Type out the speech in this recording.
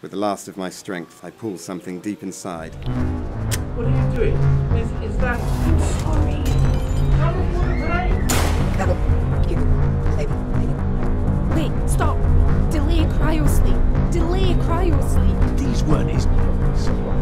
With the last of my strength, I pull something deep inside. What are you doing? Is, is that... I'm sorry. Wait, stop! Delay cryosleep! Delay cryosleep! These weren't his notes.